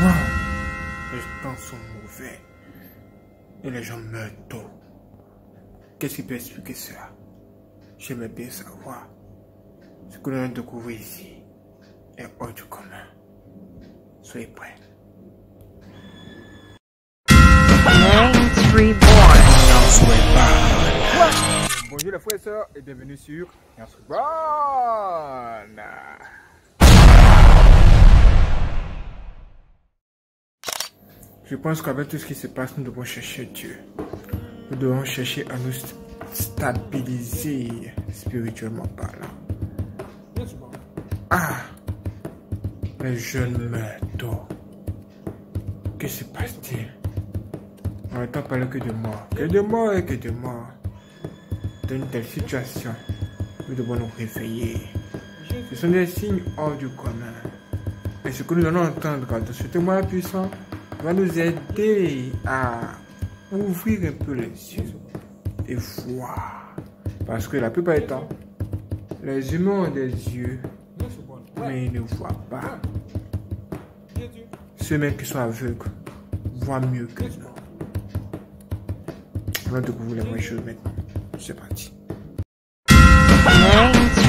Les temps sont mauvais. Et les gens meurent tôt. Qu'est-ce qui peut expliquer cela? J'aimerais bien savoir. Ce que l'on a découvert ici est hors du commun. Soyez prêts. Bonjour les frères et sœurs et bienvenue sur Yance Je pense qu'avec tout ce qui se passe, nous devons chercher Dieu. Nous devons chercher à nous st- stabiliser spirituellement parlant. Ah Les jeunes meurent tôt. Que se passe-t-il? On n'entend parler que de mort. Que de mort et que de mort. Dans une telle situation, nous devons nous réveiller. Ce sont des signes hors du commun. Et ce que nous allons entendre dans ce témoin puissant va nous aider à ouvrir un peu les yeux et voir. Parce que la plupart du temps, les humains ont des yeux, mais ils ne voient pas. Ceux mêmes qui sont aveugles voient mieux que nous. On va découvrir les vraies choses maintenant. C'est parti.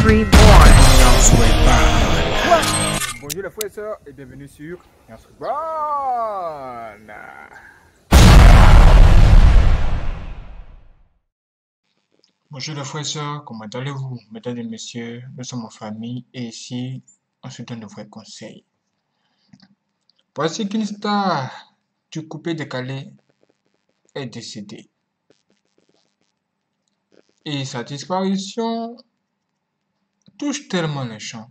Reborn. Bonjour les frères et sœurs et bienvenue sur Yance Reborn. Bonjour les frères et sœurs, comment allez-vous, mesdames et messieurs? Nous sommes en famille et ici, on se donne de vrais conseils. Voici qu'une star du coupé décalé est décédée. Et sa disparition touche tellement les gens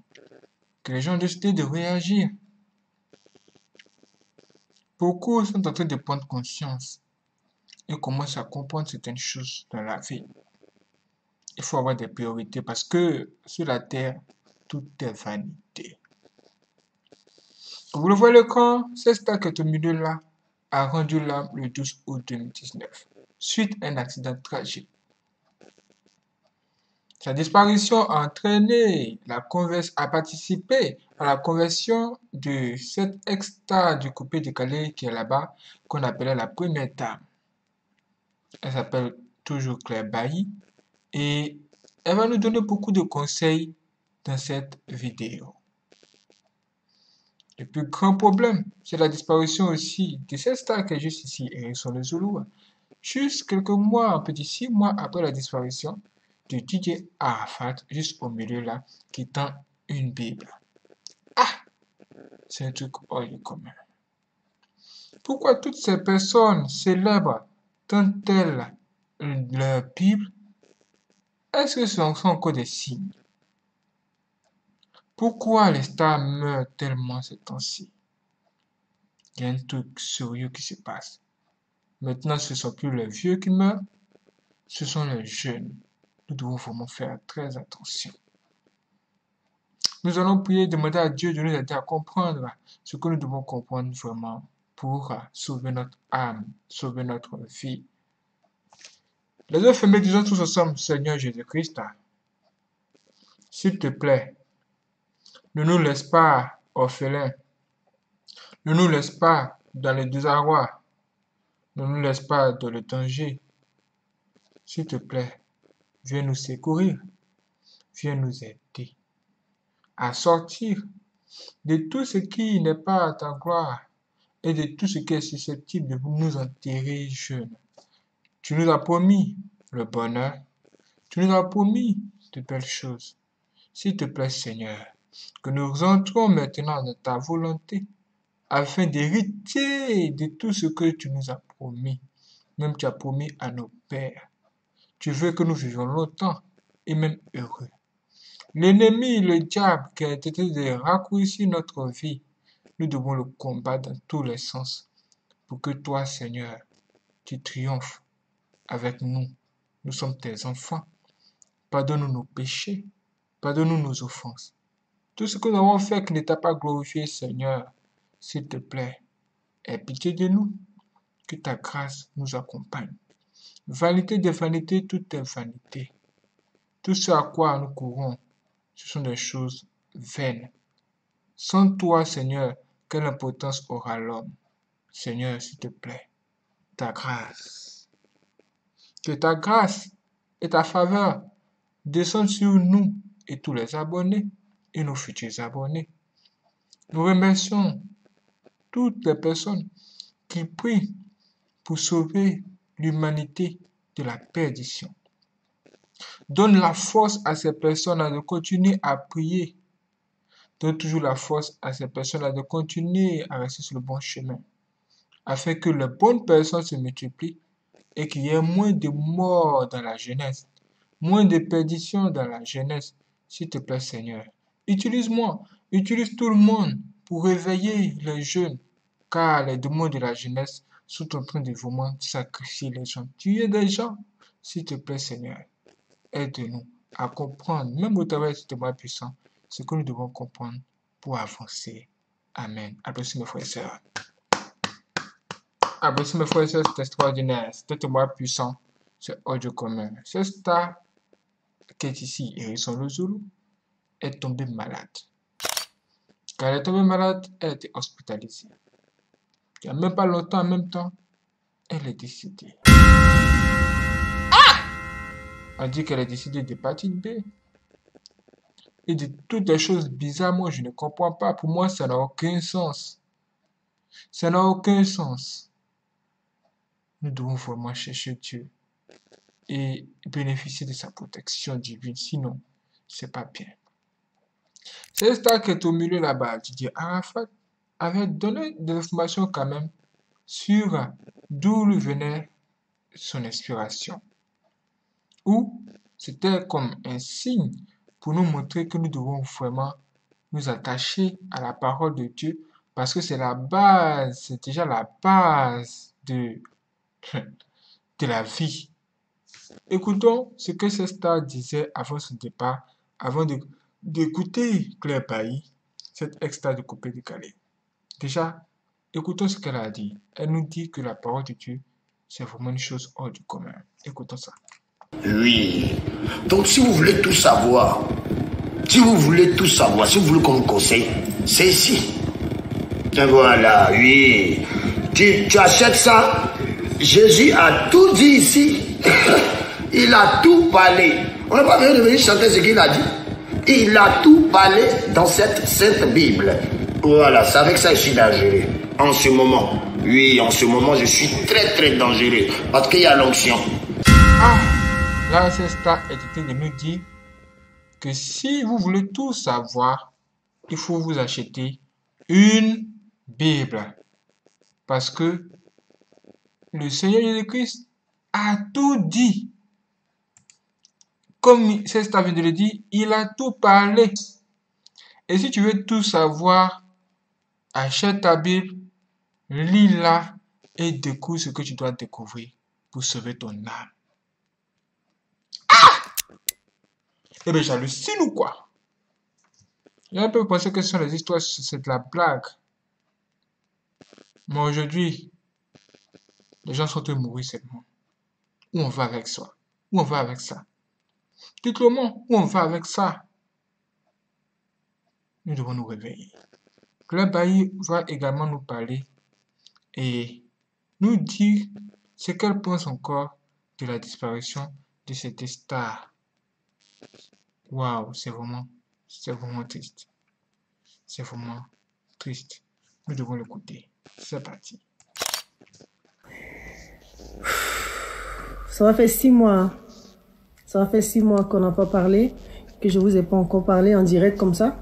que les gens ont décidé de réagir. Beaucoup sont en train de prendre conscience et commencent à comprendre certaines choses dans la vie? Il faut avoir des priorités parce que sur la terre, tout est vanité. Vous le voyez le camp, cette star qui est au milieu là a rendu l'âme le 12 août 2019 suite à un accident tragique. Sa disparition a entraîné la a participé à la conversion de cette ex-star du coupé décalé qui est là-bas, qu'on appelait la première dame. Elle s'appelle toujours Claire Bailly et elle va nous donner beaucoup de conseils dans cette vidéo. Le plus grand problème, c'est la disparition aussi de cette star qui est juste ici, Ericsson le Zulu. Juste quelques mois, un petit six mois après la disparition de Arafat, juste au milieu là, qui tend une Bible. Ah! C'est un truc hors du commun. Pourquoi toutes ces personnes célèbres tendent-elles leur Bible? Est-ce que ce sont encore des signes? Pourquoi les stars meurent tellement ces temps-ci? Il y a un truc sérieux qui se passe. Maintenant, ce ne sont plus les vieux qui meurent, ce sont les jeunes. Nous devons vraiment faire très attention. Nous allons prier, demander à Dieu de nous aider à comprendre ce que nous devons comprendre vraiment pour sauver notre âme, sauver notre vie. Les yeux fermés, disons tous ensemble, Seigneur Jésus-Christ, s'il te plaît, ne nous laisse pas orphelins, ne nous laisse pas dans le désarroi, ne nous laisse pas dans le danger. S'il te plaît, viens nous secourir, viens nous aider à sortir de tout ce qui n'est pas à ta gloire et de tout ce qui est susceptible de nous enterrer jeunes. Tu nous as promis le bonheur. Tu nous as promis de belles choses. S'il te plaît, Seigneur, que nous entrons maintenant dans ta volonté afin d'hériter de tout ce que tu nous as promis. Même tu as promis à nos pères. Tu veux que nous vivions longtemps et même heureux. L'ennemi, le diable qui a été de raccourcir notre vie, nous devons le combattre dans tous les sens pour que toi, Seigneur, tu triomphes avec nous. Nous sommes tes enfants. Pardonne-nous nos péchés. Pardonne-nous nos offenses. Tout ce que nous avons fait qui ne t'a pas glorifié, Seigneur, s'il te plaît, aie pitié de nous. Que ta grâce nous accompagne. Vanité de vanité, tout est vanité. Tout ce à quoi nous courons, ce sont des choses vaines. Sans toi, Seigneur, quelle importance aura l'homme? Seigneur, s'il te plaît, ta grâce. Que ta grâce et ta faveur descendent sur nous et tous les abonnés et nos futurs abonnés. Nous remercions toutes les personnes qui prient pour sauver l'humanité de la perdition. Donne la force à ces personnes de continuer à prier. Donne toujours la force à ces personnes de continuer à rester sur le bon chemin. Afin que les bonnes personnes se multiplient et qu'il y ait moins de morts dans la jeunesse, moins de perditions dans la jeunesse. S'il te plaît, Seigneur, utilise-moi, utilise tout le monde pour réveiller les jeunes, car les démons de la jeunesse sont en train de vraiment sacrifier les gens, tuer des gens. S'il te plaît, Seigneur, aide-nous à comprendre, même au travers de témoin puissant, ce que nous devons comprendre pour avancer. Amen. Applaudissez mes frères et sœurs. Mes frères et sœurs, c'est extraordinaire. C'est un témoin puissant. C'est hors du commun. Ce star qui est ici, Hérisson le Zulu, est tombé malade. Quand elle est tombée malade, elle a été hospitalisée. Il n'y a même pas longtemps, en même temps, elle est décédée. On dit qu'elle est décédée d'hépatite B. Et de toutes les choses bizarres, moi, je ne comprends pas. Pour moi, ça n'a aucun sens. Ça n'a aucun sens. Nous devons vraiment chercher Dieu et bénéficier de sa protection divine. Sinon, c'est pas bien. C'est star qui est au milieu là-bas, Didier Arafat, avait donné des informations quand même sur d'où lui venait son inspiration. Ou c'était comme un signe pour nous montrer que nous devons vraiment nous attacher à la parole de Dieu parce que c'est la base, c'est déjà la base de, de la vie. Écoutons ce que ce star disait avant son départ, avant d'écouter Claire Bailly, cette extra de coupé décalé. Déjà, écoutons ce qu'elle a dit. Elle nous dit que la parole de Dieu, c'est vraiment une chose hors du commun. Écoutons ça. Oui. Donc si vous voulez tout savoir, si vous voulez tout savoir, si vous voulez qu'on vous conseille, c'est ici. Voilà, oui. Tu, tu achètes ça, Jésus a tout dit ici. Il a tout parlé. On n'est pas venu de venir chanter ce qu'il a dit. Il a tout parlé dans cette sainte Bible. Voilà, c'est avec ça que je suis dangereux. En ce moment, oui, en ce moment, je suis très très dangereux. Parce qu'il y a l'onction. Ah, là, c'est star est en train de nous dire que si vous voulez tout savoir, il faut vous acheter une Bible. Parce que le Seigneur Jésus-Christ a tout dit. Comme c'est vient de le dire, il a tout parlé. Et si tu veux tout savoir, achète ta Bible, lis-la et découvre ce que tu dois découvrir pour sauver ton âme. Eh bien, j'hallucine ou quoi? J'ai un peu pensé que ce sont les histoires, c'est de la blague. Mais aujourd'hui, les gens sont en train de mourir seulement. Où on va avec ça? Où on va avec ça? Dites-le moi, où on va avec ça? Nous devons nous réveiller. Claire Bailly va également nous parler et nous dire ce qu'elle pense encore de la disparition de cette star. Waouh, c'est vraiment, c'est vraiment triste. C'est vraiment triste. Nous devons l'écouter. C'est parti. Ça va faire six mois. Ça va faire six mois qu'on n'a pas parlé, que je vous ai pas encore parlé en direct comme ça.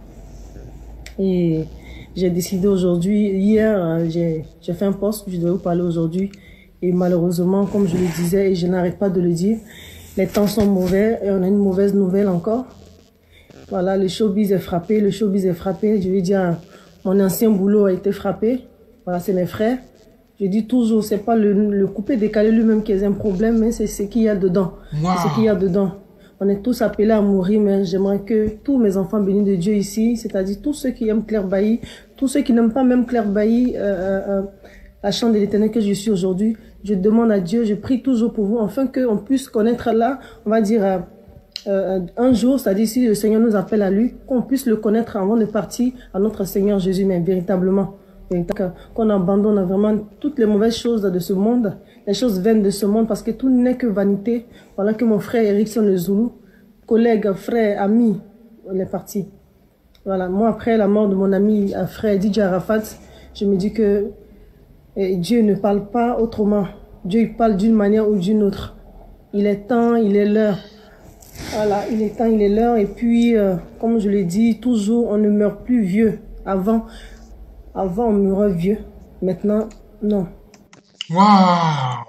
Et j'ai décidé aujourd'hui, hier, euh, j'ai fait un post, je devais vous parler aujourd'hui. Et malheureusement, comme je le disais, et je n'arrête pas de le dire, les temps sont mauvais et on a une mauvaise nouvelle encore. Voilà, le showbiz est frappé, le showbiz est frappé. Je veux dire, mon ancien boulot a été frappé. Voilà, c'est mes frères. Je dis toujours, c'est pas le, le coupé décalé lui-même qui est un problème, mais c'est ce qu'il y a dedans. Wow. C'est ce qu'il y a dedans. On est tous appelés à mourir, mais j'aimerais que tous mes enfants bénis de Dieu ici, c'est-à-dire tous ceux qui aiment Claire Bailly, tous ceux qui n'aiment pas même Claire Bailly, euh, euh, euh, la chambre de l'éternel que je suis aujourd'hui, je demande à Dieu, je prie toujours pour vous, afin qu'on puisse connaître là, on va dire, un jour, c'est-à-dire si le Seigneur nous appelle à lui, qu'on puisse le connaître avant de partir à notre Seigneur Jésus, mais véritablement. Qu'on abandonne vraiment toutes les mauvaises choses de ce monde, les choses vaines de ce monde, parce que tout n'est que vanité. Voilà que mon frère Erickson Le Zoulou, collègue, frère, ami, il est parti. Voilà, moi après la mort de mon ami euh, frère DJ Arafat, je me dis que eh, Dieu ne parle pas autrement. Dieu il parle d'une manière ou d'une autre. Il est temps, il est l'heure. Voilà, il est temps, il est l'heure. Et puis, euh, comme je l'ai dit, toujours, on ne meurt plus vieux. Avant, avant on mourait vieux. Maintenant, non. Waouh!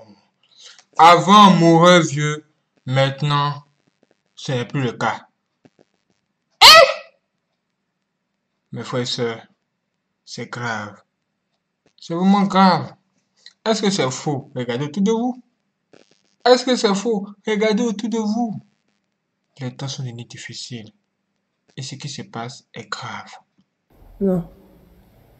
Avant, on mourait vieux. Maintenant, ce n'est plus le cas. Mes frères et sœurs, c'est grave. C'est vraiment grave. Est-ce que c'est faux? Regardez autour de vous. Est-ce que c'est faux? Regardez autour de vous. Les temps sont difficiles. Et ce qui se passe est grave. Non.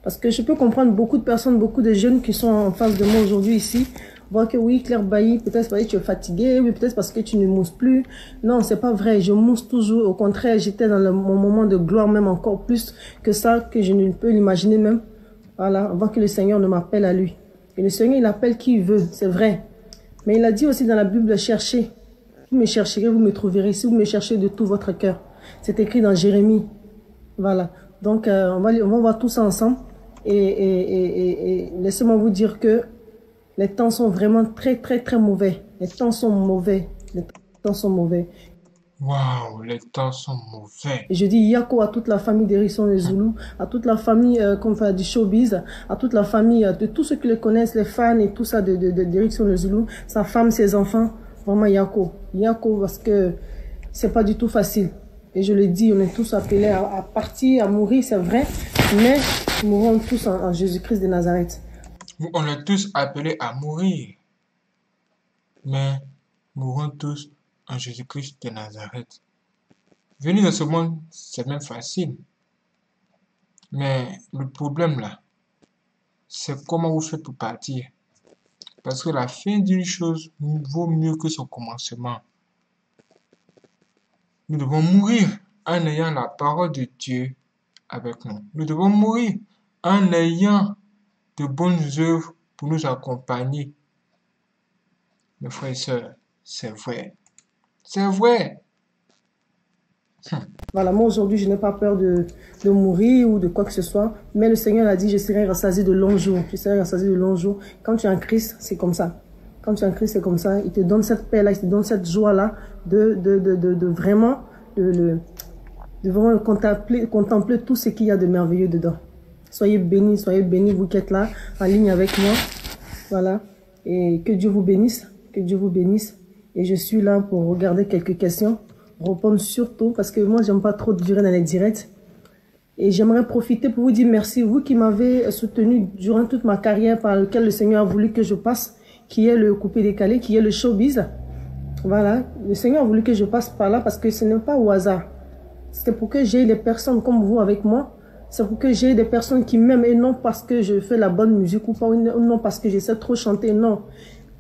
Parce que je peux comprendre beaucoup de personnes, beaucoup de jeunes qui sont en face de moi aujourd'hui ici, voir que oui, Claire Bailly, peut-être parce que tu es fatiguée, oui, peut-être parce que tu ne mousses plus. Non, c'est pas vrai. Je mousse toujours. Au contraire, j'étais dans mon moment de gloire, même encore plus que ça, que je ne peux l'imaginer même. Voilà, avant que le Seigneur ne m'appelle à lui. Et le Seigneur, il appelle qui il veut, c'est vrai. Mais il a dit aussi dans la Bible, cherchez. Vous me chercherez, vous me trouverez si vous me cherchez de tout votre cœur. C'est écrit dans Jérémie. Voilà. Donc, euh, on, va, on va voir tout ça ensemble. Et, et, et, et, et laissez-moi vous dire que les temps sont vraiment très, très, très mauvais. Les temps sont mauvais. Les temps sont mauvais. Waouh, les temps sont mauvais. Et je dis Yako à toute la famille d'Hérisson les Zoulous, à toute la famille euh, comme du showbiz, à toute la famille euh, de tous ceux qui le connaissent, les fans et tout ça de, de, de, les Zoulous, sa femme, ses enfants. Vraiment Yako. Yako parce que c'est pas du tout facile. Et je le dis, on est tous appelés à, partir, à mourir, c'est vrai, mais nous mourrons tous en, en Jésus-Christ de Nazareth. On est tous appelés à mourir. Mais mourrons tous en Jésus-Christ de Nazareth. Venir dans ce monde, c'est même facile. Mais le problème là, c'est comment vous faites pour partir. Parce que la fin d'une chose vaut mieux que son commencement. Nous devons mourir en ayant la parole de Dieu avec nous. Nous devons mourir en ayant de bonnes œuvres pour nous accompagner. Mes frères et sœurs, c'est vrai. C'est vrai. Voilà, moi aujourd'hui, je n'ai pas peur de, de mourir ou de quoi que ce soit. Mais le Seigneur a dit, je serai rassasié de longs jours. Je serai rassasié de longs jours. Quand tu es en Christ, c'est comme ça. Quand tu es en Christ, c'est comme ça. Il te donne cette paix-là, il te donne cette joie-là de, de, de, de, vraiment, de, vraiment contempler, tout ce qu'il y a de merveilleux dedans. Soyez bénis, soyez bénis, vous qui êtes là, en ligne avec moi. Voilà. Et que Dieu vous bénisse, que Dieu vous bénisse. Et je suis là pour regarder quelques questions, répondre surtout, parce que moi, j'aime pas trop durer dans les directs. Et j'aimerais profiter pour vous dire merci, vous qui m'avez soutenu durant toute ma carrière par lequel le Seigneur a voulu que je passe, qui est le coupé décalé, qui est le showbiz. Voilà, le Seigneur a voulu que je passe par là parce que ce n'est pas au hasard. C'est pour que j'ai des personnes comme vous avec moi. C'est pour que j'ai des personnes qui m'aiment et non parce que je fais la bonne musique ou pas, ou non parce que je sais trop chanter, non.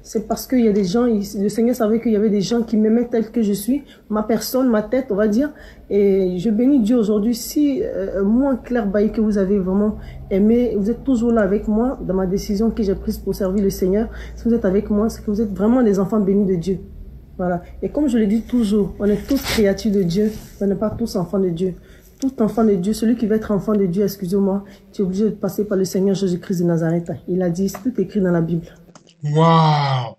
C'est parce qu'il y a des gens, le Seigneur savait qu'il y avait des gens qui m'aimaient tel que je suis, ma personne, ma tête, on va dire. Et je bénis Dieu aujourd'hui. Si euh, moi, Claire Bailly, que vous avez vraiment aimé, vous êtes toujours là avec moi dans ma décision que j'ai prise pour servir le Seigneur. Si vous êtes avec moi, c'est que vous êtes vraiment des enfants bénis de Dieu. Voilà. Et comme je le dis toujours, on est tous créatures de Dieu, on n'est pas tous enfants de Dieu. Tout enfant de Dieu, celui qui veut être enfant de Dieu, excusez-moi, tu es obligé de passer par le Seigneur Jésus-Christ de Nazareth. Il a dit, c'est tout écrit dans la Bible. Waouh!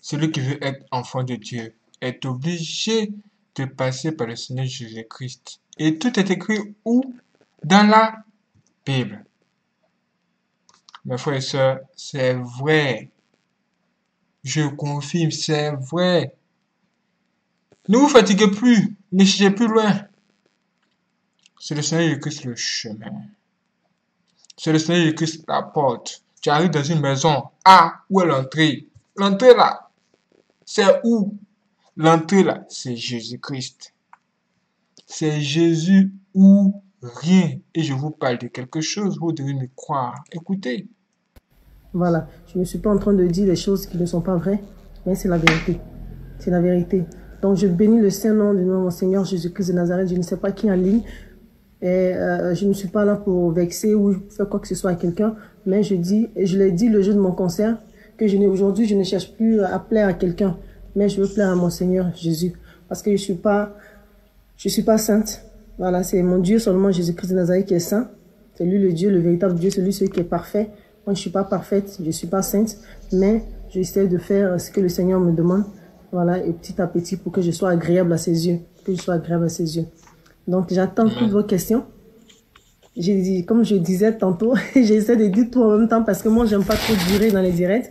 Celui qui veut être enfant de Dieu est obligé de passer par le Seigneur Jésus-Christ. Et tout est écrit où? Dans la Bible. Mes frères et sœurs, c'est vrai. Je confirme, c'est vrai. Ne vous fatiguez plus, ne cherchez plus loin. C'est le Seigneur Jésus-Christ le chemin. C'est le Seigneur Jésus-Christ la porte. Tu arrives dans une maison. Ah, où est l'entrée? L'entrée là, c'est où? L'entrée là, c'est Jésus-Christ. C'est Jésus ou rien. Et je vous parle de quelque chose, vous devez me croire. Écoutez. Voilà. Je ne suis pas en train de dire des choses qui ne sont pas vraies, mais c'est la vérité. C'est la vérité. Donc je bénis le Saint-Nom de mon Seigneur Jésus-Christ de Nazareth. Je ne sais pas qui est en ligne. Et euh, je ne suis pas là pour vexer ou faire quoi que ce soit à quelqu'un, mais je dis, je l'ai dit le jour de mon concert, que je aujourd'hui, je ne cherche plus à plaire à quelqu'un, mais je veux plaire à mon Seigneur Jésus, parce que je suis pas, je suis pas sainte. Voilà, c'est mon Dieu seulement Jésus-Christ de Nazareth qui est saint. C'est lui le Dieu, le véritable Dieu, celui celui qui est parfait. Moi, je suis pas parfaite, je suis pas sainte, mais j'essaie de faire ce que le Seigneur me demande. Voilà, et petit à petit pour que je sois agréable à ses yeux, que je sois agréable à ses yeux. Donc, j'attends toutes vos questions. J'ai dit, comme je disais tantôt, j'essaie de dire tout en même temps parce que moi, j'aime pas trop durer dans les directs.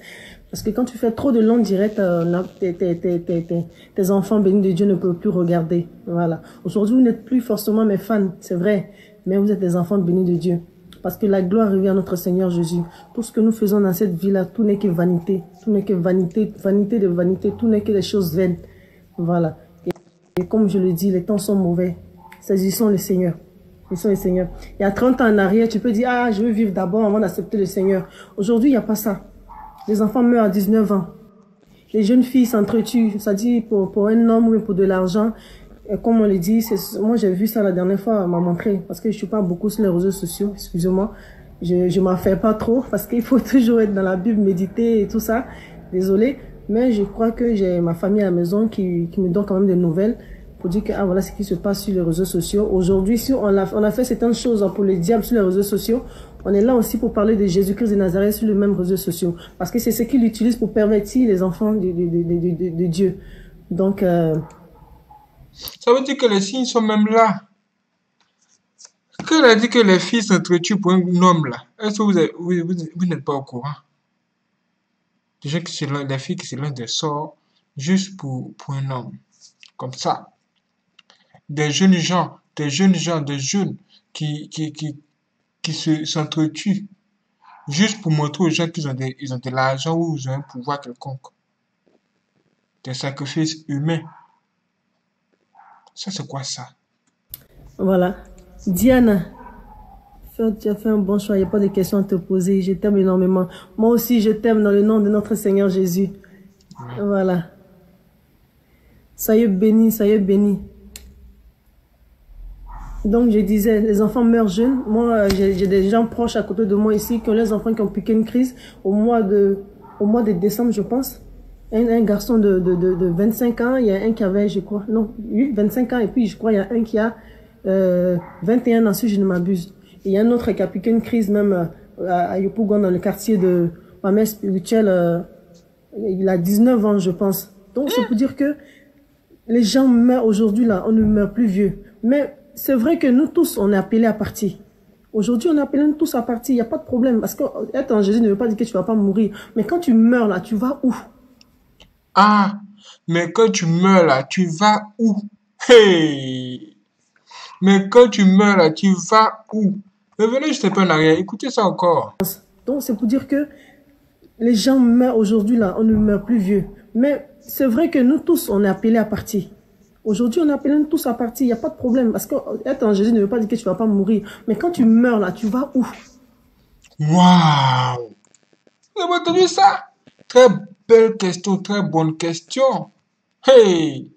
Parce que quand tu fais trop de longs directs, euh, tes, tes, tes, tes, tes- tes enfants bénis de Dieu ne peuvent plus regarder. Voilà. Aujourd'hui, vous n'êtes plus forcément mes fans, c'est vrai, mais vous êtes des enfants bénis de Dieu. Parce que la gloire revient à notre Seigneur Jésus. Tout ce que nous faisons dans cette vie-là, tout n'est que vanité. Tout n'est que vanité, vanité de vanité, tout n'est que des choses vaines. Voilà. Et, et comme je le dis, les temps sont mauvais. Saisissons le Seigneur. Saisissons le Seigneur. Il y a 30 ans en arrière, tu peux dire, ah, je veux vivre d'abord avant d'accepter le Seigneur. Aujourd'hui, il n'y a pas ça. Les enfants meurent à 19 ans. Les jeunes filles s'entretuent, ça dit pour, pour un homme ou pour de l'argent. Et comme on le dit, moi j'ai vu ça la dernière fois, on m'a montré, parce que je suis pas beaucoup sur les réseaux sociaux, excusez-moi. Je, je m'en fais pas trop, parce qu'il faut toujours être dans la Bible, méditer et tout ça. Désolé. Mais je crois que j'ai ma famille à la maison qui, qui me donne quand même des nouvelles pour dire que ah, voilà ce qui se passe sur les réseaux sociaux. Aujourd'hui, si on a, on a fait certaines choses pour le diable sur les réseaux sociaux, on est là aussi pour parler de Jésus-Christ de Nazareth sur les mêmes réseaux sociaux. Parce que c'est ce qu'il utilise pour pervertir les enfants de, de, de, de, Dieu. Donc, euh, Ça veut dire que les signes sont même là. Quand elle a dit que les filles s'entretuent pour un homme là, est-ce que vous, vous, vous- n'êtes pas au courant? Qui se lancent- des filles qui se lancent des sorts juste pour, pour un homme. Comme ça. Des jeunes gens, des jeunes gens, des jeunes qui, qui, qui, qui se, s'entretuent juste pour montrer aux gens qu'ils ont, des, ils ont de l'argent ou ils ont un pouvoir quelconque. Des sacrifices humains. Ça, c'est quoi ça? voilà. Diana, tu as fait un bon choix, il n'y a pas de questions à te poser. Je t'aime énormément. Moi aussi, je t'aime dans le nom de notre Seigneur Jésus. Voilà. Soyez bénis, soyez bénis. Donc, je disais, les enfants meurent jeunes. Moi, euh, j'ai des gens proches à côté de moi ici qui ont les enfants qui ont piqué une crise au mois de, au mois de décembre, je pense. Un, un garçon de, de, de, de 25 ans, il y a un qui avait, je crois, non, oui, 25 ans, et puis je crois, il y a un qui a euh, 21 ans, si je ne m'abuse. Il y a un autre qui a piqué une crise même euh, à, à Yopougon, dans le quartier de ma mère euh, il a 19 ans, je pense. Donc, c'est pour dire que les gens meurent aujourd'hui, là, on ne meurt plus vieux. Mais c'est vrai que nous tous, on est appelés à partir. Aujourd'hui, on est appelés tous à partir, il n'y a pas de problème. Parce que être en Jésus ne veut pas dire que tu vas pas mourir. Mais quand tu meurs, là, tu vas où? Ah, mais quand tu meurs là, tu vas où? Hey! Mais quand tu meurs là, tu vas où? Revenez juste un peu en arrière, écoutez ça encore. Donc, c'est pour dire que les gens meurent aujourd'hui, là, on ne meurt plus vieux. Mais c'est vrai que nous tous, on est appelés à partir. Aujourd'hui, on est appelés tous à partir, il n'y a pas de problème. Parce que être en Jésus ne veut pas dire que tu vas pas mourir. Mais quand tu meurs, là, tu vas où? Waouh! Vous avez entendu ça? Très belle question, très bonne question. Hey!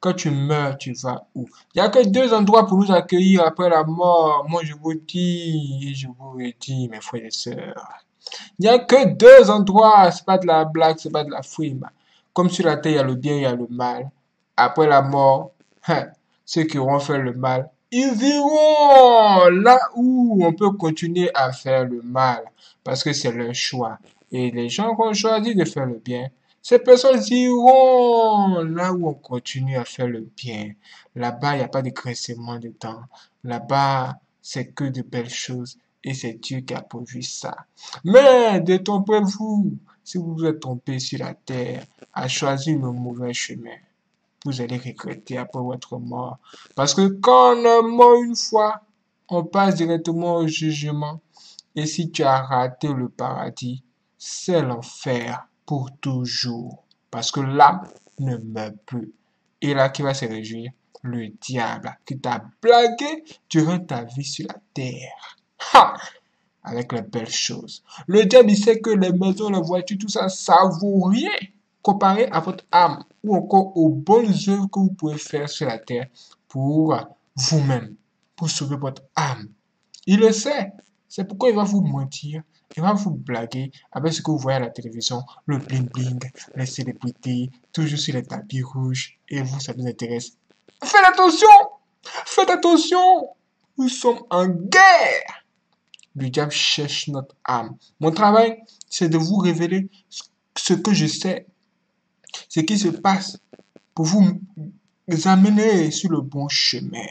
Quand tu meurs, tu vas où? Il n'y a que deux endroits pour nous accueillir après la mort. Moi, je vous dis, je vous le dis, mes frères et sœurs. Il n'y a que deux endroits. C'est pas de la blague, c'est pas de la frime. Comme sur la terre, il y a le bien, il y a le mal. Après la mort, hein, ceux qui auront fait le mal, ils iront là où on peut continuer à faire le mal. Parce que c'est leur choix. Et les gens qui ont choisi de faire le bien, ces personnes iront là où on continue à faire le bien. Là-bas, il n'y a pas de grincement de dents. Là-bas, c'est que de belles choses. Et c'est Dieu qui a pourvu ça. Mais détrompez-vous. Si vous vous êtes trompé sur la terre, à choisir le mauvais chemin, vous allez regretter après votre mort. Parce que quand on mort une fois, on passe directement au jugement. Et si tu as raté le paradis, c'est l'enfer pour toujours. Parce que l'âme ne meurt plus. Et là, qui va se réjouir? Le diable qui t'a blagué durant ta vie sur la terre. Ha! Avec les belles choses. Le diable, il sait que les maisons, les voitures, tout ça, ça vaut rien comparé à votre âme ou encore aux bonnes œuvres que vous pouvez faire sur la terre pour vous-même, pour sauver votre âme. Il le sait. C'est pourquoi il va vous mentir. Il va vous blaguer avec ce que vous voyez à la télévision, le bling bling, les célébrités, toujours sur les tapis rouges. Et vous, ça vous intéresse. Faites attention! Faites attention! Nous sommes en guerre! Le diable cherche notre âme. Mon travail, c'est de vous révéler ce que je sais, ce qui se passe pour vous amener sur le bon chemin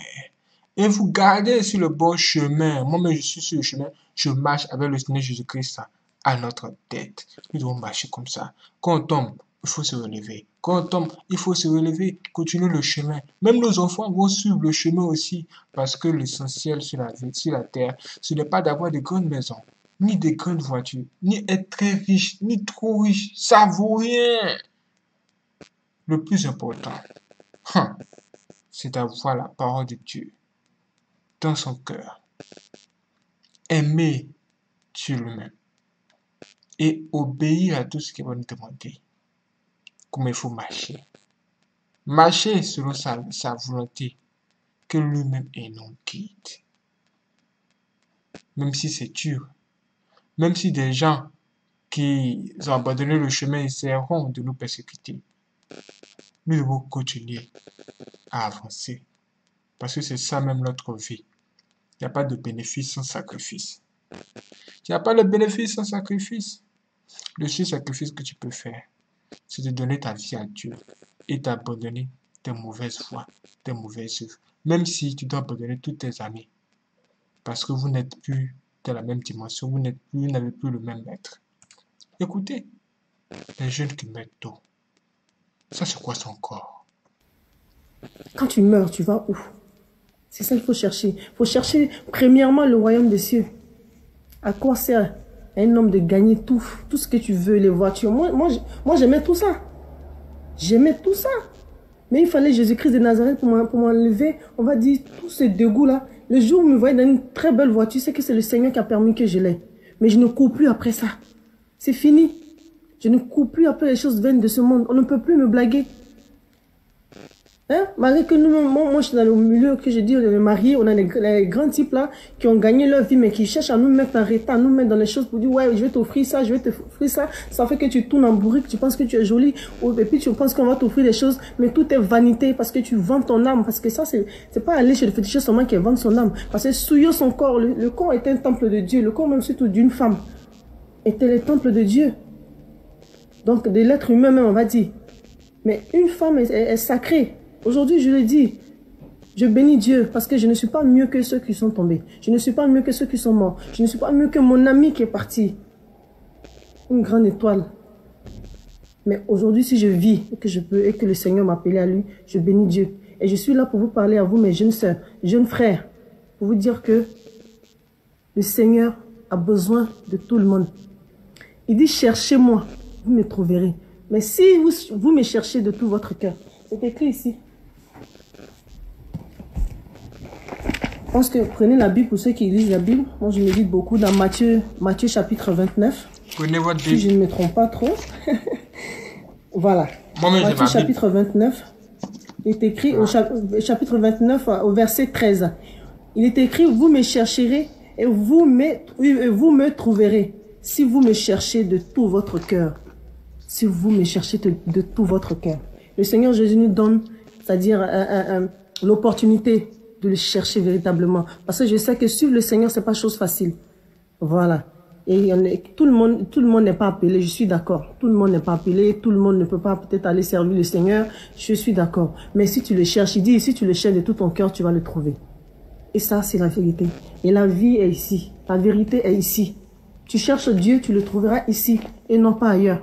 et vous garder sur le bon chemin. Moi-même, je suis sur le chemin. Je marche avec le Seigneur Jésus-Christ à notre tête. Nous devons marcher comme ça. Quand on tombe, il faut se relever. Quand on tombe, il faut se relever, continuer le chemin. Même nos enfants vont suivre le chemin aussi, parce que l'essentiel sur la, sur la terre, ce n'est pas d'avoir de grandes maisons, ni de grandes voitures, ni être très riche, ni trop riche. Ça vaut rien. Le plus important, hein, c'est d'avoir la parole de Dieu dans son cœur. Aimer Dieu lui-même et obéir à tout ce qu'il va nous demander. Comme il faut marcher. Marcher selon sa, sa volonté, que lui-même est non guide. Même si c'est dur, même si des gens qui ont abandonné le chemin essaieront de nous persécuter, nous devons continuer à avancer. Parce que c'est ça même notre vie. Il n'y a pas de bénéfice sans sacrifice. Il n'y a pas de bénéfice sans sacrifice. Le seul sacrifice que tu peux faire, c'est de donner ta vie à Dieu et d'abandonner tes mauvaises voies, tes mauvaises œuvres. Même si tu dois abandonner tous tes amis. Parce que vous n'êtes plus de la même dimension, vous plus, n'avez plus le même maître. Écoutez, les jeunes qui meurent tôt, ça c'est quoi son corps? Quand tu meurs, tu vas où? C'est ça qu'il faut chercher. Il faut chercher premièrement le royaume des cieux. À quoi sert un homme de gagner tout, tout ce que tu veux, les voitures? Moi, moi, moi j'aimais tout ça. J'aimais tout ça. Mais il fallait Jésus-Christ de Nazareth pour m'enlever, on va dire, tout ce dégoût-là. Le jour où vous me voyez dans une très belle voiture, c'est que c'est le Seigneur qui a permis que je l'ai. Mais je ne cours plus après ça. C'est fini. Je ne cours plus après les choses vaines de ce monde. On ne peut plus me blaguer. Hein? Malgré que nous, moi, je suis dans le milieu que je dis, on est mariés, on a les, les grands types là qui ont gagné leur vie, mais qui cherchent à nous mettre en retard, à nous mettre dans les choses pour dire, ouais, je vais t'offrir ça, je vais t'offrir ça. Ça fait que tu tournes en bourrique, tu penses que tu es jolie, et puis tu penses qu'on va t'offrir des choses, mais tout est vanité parce que tu vends ton âme. Parce que ça, c'est c'est pas aller chez le féticheur seulement qui vend son âme. Parce que souiller son corps, le, le corps est un temple de Dieu, le corps même surtout d'une femme était le temple de Dieu. Donc, de l'être humain même, on va dire. Mais une femme est, est- sacrée. Aujourd'hui, je le dis. Je bénis Dieu parce que je ne suis pas mieux que ceux qui sont tombés. Je ne suis pas mieux que ceux qui sont morts. Je ne suis pas mieux que mon ami qui est parti. Une grande étoile. Mais aujourd'hui, si je vis et que je peux et que le Seigneur m'a appelé à lui, je bénis Dieu. Et je suis là pour vous parler à vous, mes jeunes sœurs, jeunes frères, pour vous dire que le Seigneur a besoin de tout le monde. Il dit, cherchez-moi, vous me trouverez. Mais si vous, vous me cherchez de tout votre cœur, c'est écrit ici. Je pense que prenez la Bible pour ceux qui lisent la Bible. Moi, je médite beaucoup dans Matthieu, Matthieu chapitre 29. Prenez votre Si je Bible. ne me trompe pas trop. voilà. Matthieu ma Bible. chapitre 29. Il est écrit au chap- chapitre 29 euh, au verset 13. Il est écrit, vous me chercherez et vous me, vous me trouverez si vous me cherchez de tout votre cœur. Si vous me cherchez de, de tout votre cœur. Le Seigneur Jésus nous donne, c'est-à-dire l'opportunité de le chercher véritablement. Parce que je sais que suivre le Seigneur, c'est pas chose facile. Voilà. Et tout le monde, tout le monde n'est pas appelé. Je suis d'accord. Tout le monde n'est pas appelé. Tout le monde ne peut pas peut-être aller servir le Seigneur. Je suis d'accord. Mais si tu le cherches, il dit, si tu le cherches de tout ton cœur, tu vas le trouver. Et ça, c'est la vérité. Et la vie est ici. La vérité est ici. Tu cherches Dieu, tu le trouveras ici et non pas ailleurs.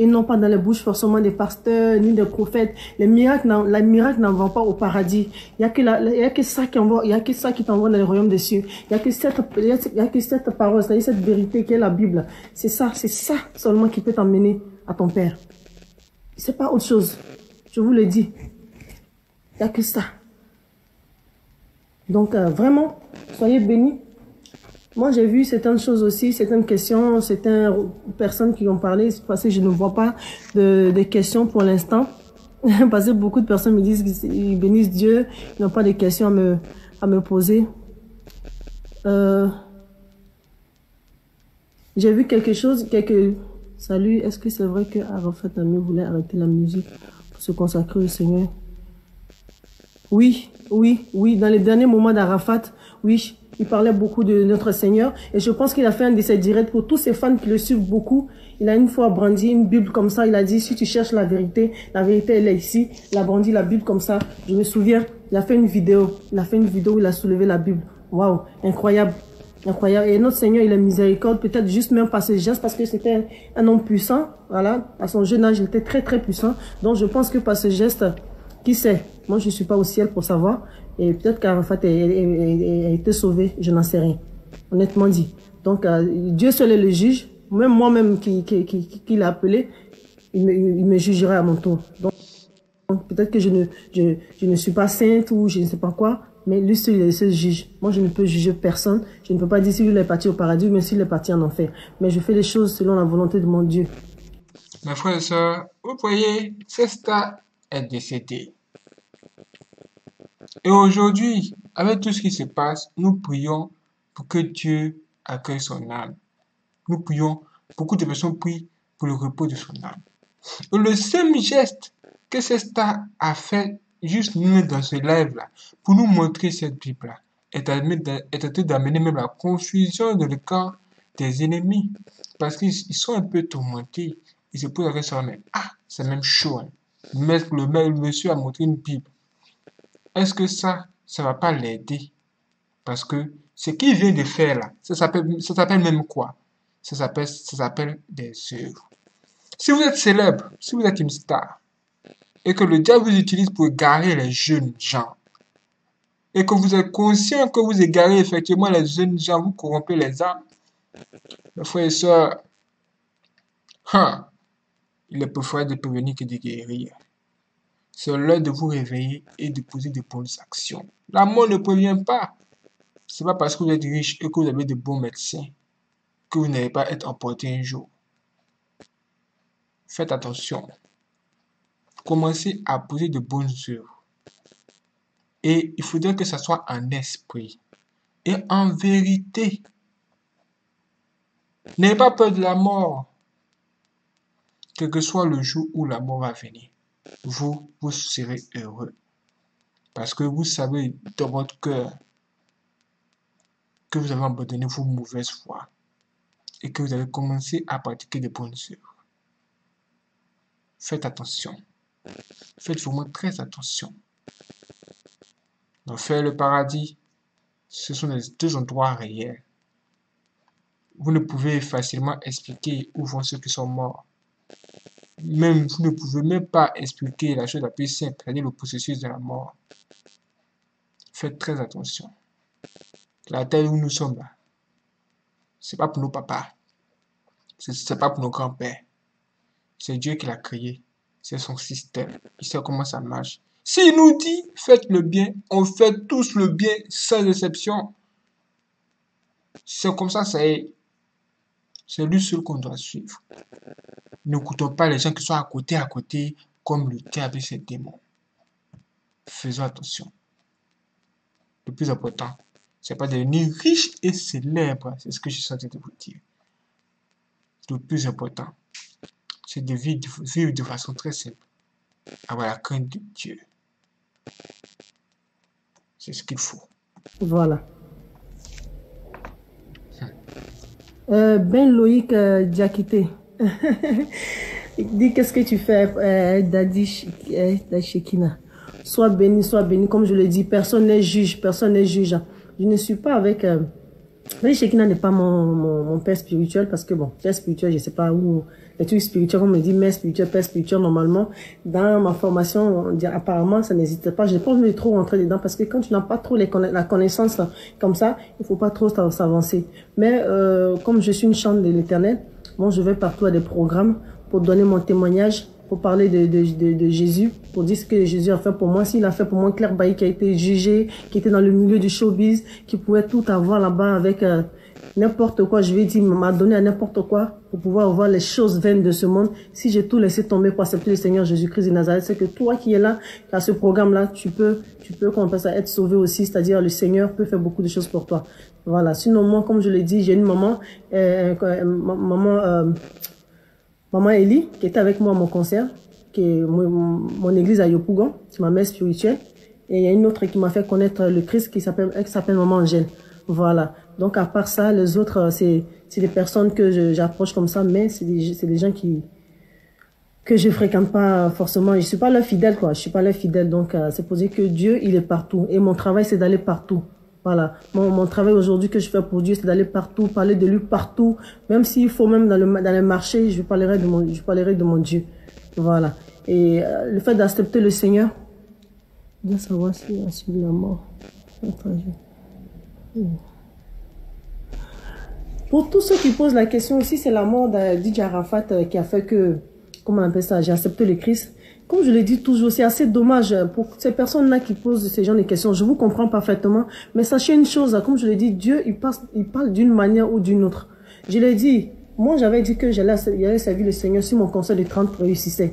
Et non pas dans les bouches forcément des pasteurs ni des prophètes. Les miracles, les miracles n'en vont pas au paradis. Il y a que la- y a que ça qui envoie, il y a que ça qui t'envoie dans le royaume des cieux. Il y a que cette, y a, y a que cette parole, c'est-à-dire cette vérité qui est la Bible. C'est ça, c'est ça seulement qui peut t'emmener à ton Père. C'est pas autre chose. Je vous le dis. Il y a que ça. Donc euh, vraiment, soyez bénis. Moi, j'ai vu certaines choses aussi, certaines questions, certaines personnes qui ont parlé, c'est parce que je ne vois pas de, questions pour l'instant. parce que beaucoup de personnes me disent qu'ils bénissent Dieu, ils n'ont pas de questions à me, à me poser. Euh, j'ai vu quelque chose, quelques... Salut, est-ce que c'est vrai que Arafat Ami voulait arrêter la musique pour se consacrer au Seigneur? Oui, oui, oui. Dans les derniers moments d'Arafat, oui, il parlait beaucoup de notre Seigneur. Et je pense qu'il a fait un de ses directs pour tous ses fans qui le suivent beaucoup. Il a une fois brandi une Bible comme ça. Il a dit, si tu cherches la vérité, la vérité, elle est ici. Il a brandi la Bible comme ça. Je me souviens, il a fait une vidéo. Il a fait une vidéo où il a soulevé la Bible. Waouh, incroyable. Incroyable. Et notre Seigneur, il est miséricorde, peut-être juste même par ce geste, parce que c'était un, homme puissant. Voilà. À son jeune âge, il était très, très puissant. Donc, je pense que par ce geste, qui sait? Moi, je ne suis pas au ciel pour savoir. Et peut-être qu'Arafat a, été sauvé. Je n'en sais rien. Honnêtement dit. Donc, euh, Dieu seul est le juge. Même moi-même qui, qui, qui, l'a appelé, il me, il me jugerait à mon tour. Donc, peut-être que je ne, suis pas sainte ou je ne sais pas quoi, mais lui seul est le seul juge. Moi, je ne peux juger personne. Je ne peux pas dire si lui est parti au paradis ou même s'il est parti en enfer. Mais je fais les choses selon la volonté de mon Dieu. Mes frères et sœurs, vous voyez, Sesta est décédé. Et aujourd'hui, avec tout ce qui se passe, nous prions pour que Dieu accueille son âme. Nous prions, beaucoup de personnes prient pour le repos de son âme. Et le seul geste que Sesta a fait juste nous dans ce live-là, pour nous montrer cette Bible-là, est train d'amener même la confusion dans le camp des ennemis. Parce qu'ils ils sont un peu tourmentés. Ils se posent la question, mais ah, c'est même chaud. hein. Le monsieur a montré une Bible. Est-ce que ça, ça va pas l'aider? Parce que ce qu'il vient de faire là, ça s'appelle, même quoi? Ça s'appelle, des œuvres. Si vous êtes célèbre, si vous êtes une star, et que le diable vous utilise pour égarer les jeunes gens, et que vous êtes conscient que vous égarez effectivement les jeunes gens, vous corrompez les âmes, mes frères et sœurs, hein, il est préférable de prévenir que de guérir. C'est l'heure de vous réveiller et de poser de bonnes actions. La mort ne prévient pas. C'est pas parce que vous êtes riche et que vous avez de bons médecins que vous n'allez pas être emporté un jour. Faites attention. Commencez à poser de bonnes œuvres. Et il faudrait que ça soit en esprit et en vérité. N'ayez pas peur de la mort. Quel que soit le jour où la mort va venir, vous, vous serez heureux. Parce que vous savez dans votre cœur que vous avez abandonné vos mauvaises voies et que vous avez commencé à pratiquer de bonnes œuvres. Faites attention. Faites vraiment très attention. L'enfer et le paradis, ce sont les deux endroits réels. Vous ne pouvez facilement expliquer où vont ceux qui sont morts. Même vous ne pouvez même pas expliquer la chose la plus simple, c'est-à-dire le processus de la mort. Faites très attention. La terre où nous sommes là, c'est pas pour nos papas, c'est pas pour nos grands-pères. C'est Dieu qui l'a créé. C'est son système. Il sait comment ça marche. S'il nous dit faites le bien, on fait tous le bien sans exception. C'est comme ça, c'est lui seul qu'on doit suivre. N'écoutons pas les gens qui sont à côté, à côté, comme diable et ses démons. Faisons attention. Le plus important, c'est pas de devenir riche et célèbre. C'est ce que je suis en de vous dire. Le plus important, c'est de vivre, vivre de façon très simple. Avoir la crainte de Dieu. C'est ce qu'il faut. Voilà. Euh, ben Loïc euh, Diakité. Dis qu'est-ce que tu fais, euh, Daddy euh. Sois béni, sois béni. Comme je le dis, personne n'est juge, personne n'est juge. Je ne suis pas avec. Euh, Daddy Shekina n'est pas mon, mon, père spirituel parce que bon, père spirituel, je sais pas où. Les trucs spirituels, on me dit mère spirituel, père spirituel, normalement, dans ma formation, on dit, apparemment, ça n'existe pas. Je n'ai pas envie de trop rentrer dedans parce que quand tu n'as pas trop la connaissance comme ça, il faut pas trop s'av- s'avancer. Mais euh, comme je suis une chante de l'éternel, bon, je vais partout à des programmes pour donner mon témoignage, pour parler de, de, de, Jésus, pour dire ce que Jésus a fait pour moi. S'il a fait pour moi, Claire Bailly qui a été jugée, qui était dans le milieu du showbiz, qui pouvait tout avoir là-bas avec... euh, n'importe quoi, je vais dire, m'a donné à n'importe quoi pour pouvoir voir les choses vaines de ce monde. Si j'ai tout laissé tomber pour accepter le Seigneur Jésus-Christ de Nazareth, c'est que toi qui es là, as ce programme-là, tu peux, tu peux, comment on appelle ça, être sauvé aussi. C'est-à-dire, le Seigneur peut faire beaucoup de choses pour toi. Voilà. Sinon, moi, comme je l'ai dit, j'ai une maman, euh, euh, maman, euh, maman Ellie, qui était avec moi à mon concert, qui est mon, mon église à Yopougon, c'est ma mère spirituelle. Et il y a une autre qui m'a fait connaître le Christ qui s'appelle, qui s'appelle Maman Angèle. Voilà. Donc, à part ça, les autres, euh, c'est, c'est des personnes que j'approche comme ça, mais c'est des, des gens qui, que je fréquente pas forcément. Je suis pas leur fidèle, quoi. Je suis pas leur fidèle. Donc, euh, c'est pour dire que Dieu, il est partout. Et mon travail, c'est d'aller partout. Voilà. Mon, mon travail aujourd'hui que je fais pour Dieu, c'est d'aller partout, parler de lui partout. Même s'il faut même dans le, dans les marchés, je parlerai de mon, je parlerai de mon Dieu. Voilà. Et euh, le fait d'accepter le Seigneur, bien savoir si a suivi la mort. Je- Pour tous ceux qui posent la question aussi, c'est la mort de DJ Arafat euh, qui a fait que, comment on appelle ça, j'ai accepté le Christ. Comme je l'ai dit toujours, c'est assez dommage pour ces personnes-là qui posent ces genres de questions. Je vous comprends parfaitement, mais sachez une chose, comme je l'ai dit, Dieu, il, passe, il parle d'une manière ou d'une autre. Je l'ai dit, moi j'avais dit que j'allais servir le Seigneur si mon conseil de 30 réussissait.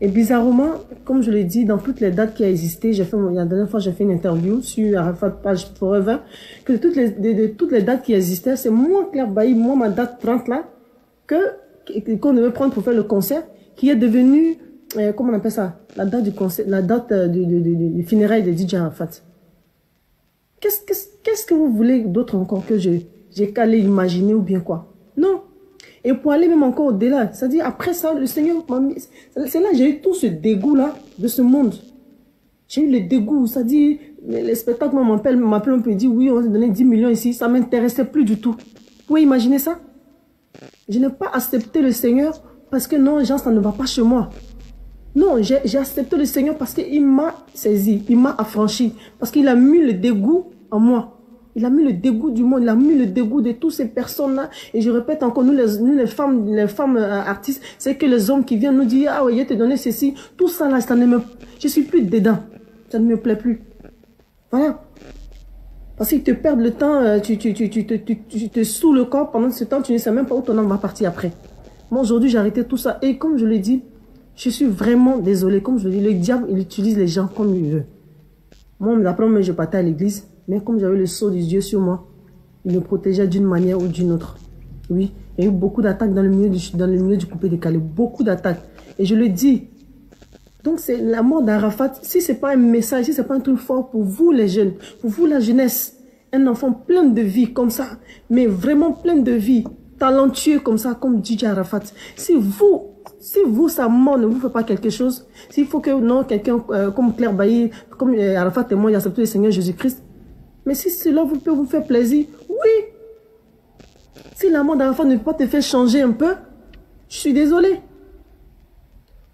Et bizarrement, comme je l'ai dit, dans toutes les dates qui a existé, j'ai fait, la dernière fois, j'ai fait une interview sur Arafat Page Forever, que toutes les, de, toutes les dates qui existaient, c'est moi, Claire Bailly, moi, ma date 30 là, que- qu'on devait prendre pour faire le concert, qui est devenue, euh, comment on appelle ça, la date du concert, la date euh, du, du, du, du funérail de DJ Arafat. Qu'est-ce, qu'est-ce, qu'est-ce que vous voulez d'autre encore que j'ai qu'à aller imaginer ou bien quoi? Non. Et pour aller même encore au-delà, c'est-à-dire après ça, le Seigneur m'a mis, c'est là que j'ai eu tout ce dégoût-là de ce monde. J'ai eu le dégoût, c'est-à-dire, les, les spectacles m'appellent, m'appellent, on peut dire, oui, on s'est donné 10 millions ici, ça m'intéressait plus du tout. Vous pouvez imaginer ça? Je n'ai pas accepté le Seigneur parce que non, gens, ça ne va pas chez moi. Non, j'ai accepté le Seigneur parce qu'il m'a saisi, il m'a affranchi, parce qu'il a mis le dégoût en moi. Il a mis le dégoût du monde, il a mis le dégoût de toutes ces personnes-là. Et je répète encore, nous les, femmes, euh, artistes, c'est que les hommes qui viennent nous dire, ah ouais, je t'ai donné ceci, tout ça là, ça ne je suis plus dedans. Ça ne me plaît plus. Voilà. Parce qu'ils te perdent le temps, euh, tu te sous le corps pendant ce temps, tu ne sais même pas où ton âme va partir après. Moi, aujourd'hui, j'ai arrêté tout ça. Et comme je l'ai dit, je suis vraiment désolée. Comme je le dis, le diable, il utilise les gens comme il veut. Moi, d'après moi, je partais à l'église, mais comme j'avais le sceau du Dieu sur moi, il me protégeait d'une manière ou d'une autre. Oui, il y a eu beaucoup d'attaques dans le milieu du, dans le milieu du coupé décalé. Beaucoup d'attaques. Et je le dis. Donc, c'est la mort d'Arafat. Si c'est pas un message, si c'est pas un truc fort pour vous, les jeunes, pour vous, la jeunesse, un enfant plein de vie comme ça, mais vraiment plein de vie, talentueux comme ça, comme DJ Arafat. Si vous, si vous, sa mort ne vous fait pas quelque chose, s'il faut que, non, quelqu'un euh, comme Claire Bailly, comme euh, Arafat et moi, il accepté le Seigneur Jésus-Christ, mais si cela vous peut vous faire plaisir, oui. Si la mort d'Arafat ne peut pas te faire changer un peu, je suis désolé.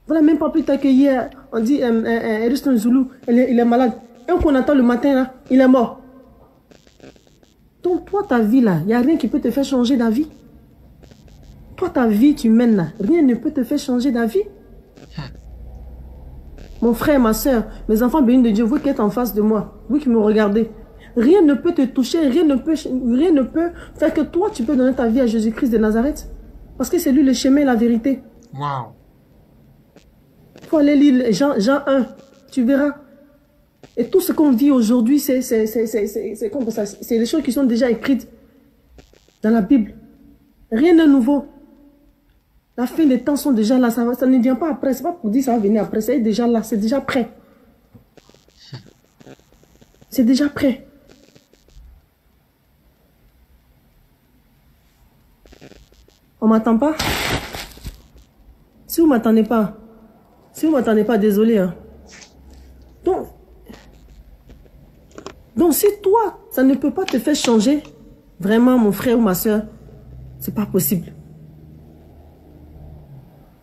Voilà, même pas plus tard que hier, on dit, euh, euh, euh, il est, il est malade. Un qu'on attend le matin, là, il est mort. Donc, toi, ta vie, là, il n'y a rien qui peut te faire changer d'avis. Toi, ta vie, tu mènes là, rien ne peut te faire changer d'avis. Mon frère, ma soeur, mes enfants bénis de Dieu, vous qui êtes en face de moi, vous qui me regardez, rien ne peut te toucher, rien ne peut, rien ne peut faire que toi, tu peux donner ta vie à Jésus-Christ de Nazareth. Parce que c'est lui le chemin et la vérité. Waouh. faut aller lire Jean, Jean 1, tu verras. Et tout ce qu'on vit aujourd'hui, c'est les choses qui sont déjà écrites dans la Bible. Rien de nouveau. La fin des temps sont déjà là, ça, ça ne vient pas après, c'est pas pour dire ça va venir après, c'est déjà là, c'est déjà prêt. C'est déjà prêt. On m'attend pas? Si vous m'attendez pas, si vous m'attendez pas, désolé. Hein. Donc, donc si toi, ça ne peut pas te faire changer, vraiment mon frère ou ma soeur, c'est pas possible.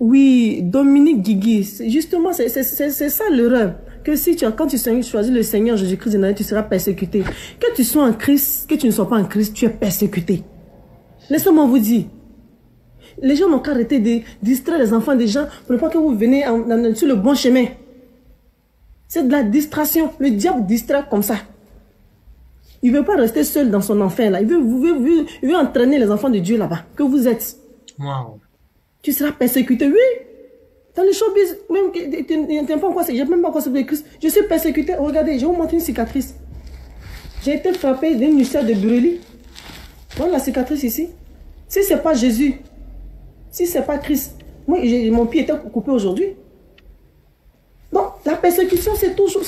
Oui, Dominique Guigui, justement, c'est ça l'erreur. Que si tu as, quand tu choisis le Seigneur Jésus-Christ de tu seras persécuté. Que tu sois en Christ, que tu ne sois pas en Christ, tu es persécuté. Laissez-moi vous dire. Les gens n'ont qu'à arrêter de distraire les enfants des gens pour ne pas que vous venez en- en- sur le bon chemin. C'est de la distraction. Le diable distrait comme ça. Il veut pas rester seul dans son enfer là. Il veut, il veut, il veut, entraîner les enfants de Dieu là-bas, que vous êtes. Waouh. Tu seras persécuté, oui. Dans le showbiz, même tu n'aimes pas encore, j'ai même pas encore de Christ. Je suis persécuté. Regardez, je vais vous montrer une cicatrice. J'ai été frappé d'une ulcère de brûlis. Voilà la cicatrice ici. Si c'est pas Jésus, si c'est pas Christ, moi, mon pied était coupé aujourd'hui. Donc, la persécution, c'est toujours,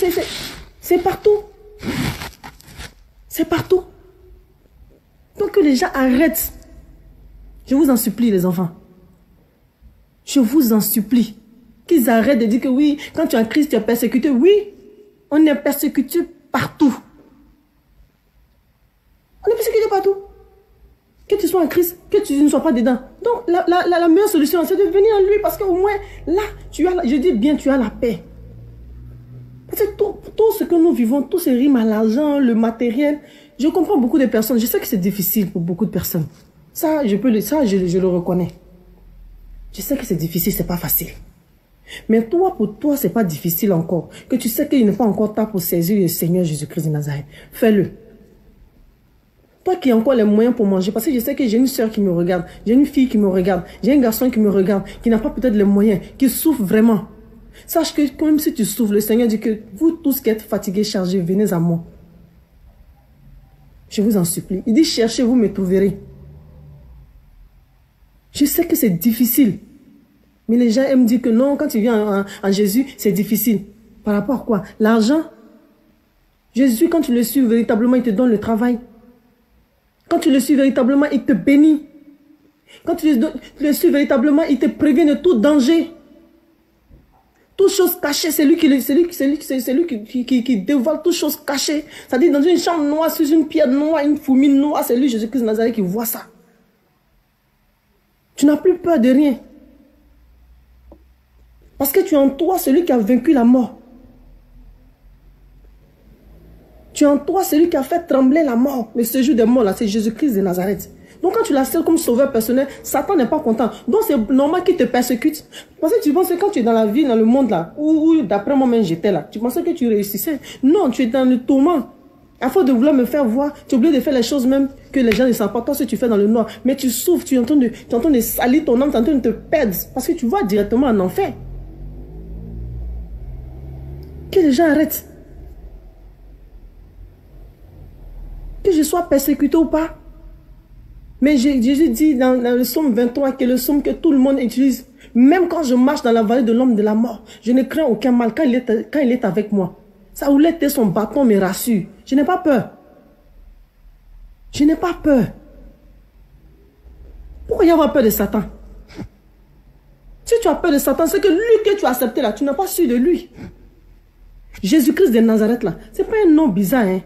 c'est partout. C'est partout. Donc, que les gens arrêtent. Je vous en supplie, les enfants. Je vous en supplie. Qu'ils arrêtent de dire que oui, quand tu es en Christ, tu es persécuté. Oui, on est persécuté partout. On est persécuté partout. Que tu sois en Christ, que tu ne sois pas dedans. Donc, la, meilleure solution, c'est de venir en lui parce qu'au moins, là, tu as, je dis bien, tu as la paix. Parce que tout, tout ce que nous vivons, tout ce rime à l'argent, le matériel, je comprends beaucoup de personnes. Je sais que c'est difficile pour beaucoup de personnes. Ça, je peux le, ça, je le reconnais. Je sais que c'est difficile, c'est pas facile. Mais toi, pour toi, c'est pas difficile encore. Que tu sais qu'il n'est pas encore tard pour saisir le Seigneur Jésus-Christ de Nazareth. Fais-le. Toi qui as encore les moyens pour manger, parce que je sais que j'ai une soeur qui me regarde, j'ai une fille qui me regarde, j'ai un garçon qui me regarde, qui n'a pas peut-être les moyens, qui souffre vraiment. Sache que même si tu souffres, le Seigneur dit que vous tous qui êtes fatigués, chargés, venez à moi. Je vous en supplie. Il dit cherchez, vous me trouverez. Je sais que c'est difficile. Mais les gens aiment dire que non, quand tu viens en, Jésus, c'est difficile. Par rapport à quoi? L'argent? Jésus, quand tu le suis véritablement, il te donne le travail. Quand tu le suis véritablement, il te bénit. Quand tu le, tu le suis véritablement, il te prévient de tout danger. Toute chose cachée, c'est lui qui, lui, lui, qui- qui, qui, qui, dévoile toute chose cachée. C'est-à-dire dans une chambre noire, sous une pierre noire, une fourmi noire, c'est lui, Jésus-Christ Nazareth, qui voit ça. Tu n'as plus peur de rien. Parce que tu es en toi celui qui a vaincu la mort. Tu es en toi celui qui a fait trembler la mort. Le séjour des morts, là, c'est Jésus-Christ de Nazareth. Donc quand tu l'acceptes comme sauveur personnel, Satan n'est pas content. Donc c'est normal qu'il te persécute. Parce que tu penses que quand tu es dans la vie, dans le monde là, où, où d'après moi-même j'étais là, tu pensais que tu réussissais. Non, tu es dans le tourment. À force de vouloir me faire voir, tu oublies de faire les choses même que les gens ne savent pas. Toi, ce que tu fais dans le noir. Mais tu souffres, tu es en train de, tu de salir ton âme, tu es en train de te perdre. Parce que tu vas directement en enfer. Que les gens arrêtent. Que je sois persécuté ou pas. Mais Jé- Jésus dit dans, le psaume 23 que le psaume que tout le monde utilise, même quand je marche dans la vallée de l'homme de la mort, je ne crains aucun mal quand il est, quand il est avec moi. Sa houlette et son bâton me rassurent. Je n'ai pas peur. Je n'ai pas peur. Pourquoi y avoir peur de Satan? Si tu as peur de Satan, c'est que lui que tu as accepté là, tu n'as pas su de lui. Jésus-Christ de Nazareth là, c'est pas un nom bizarre, hein.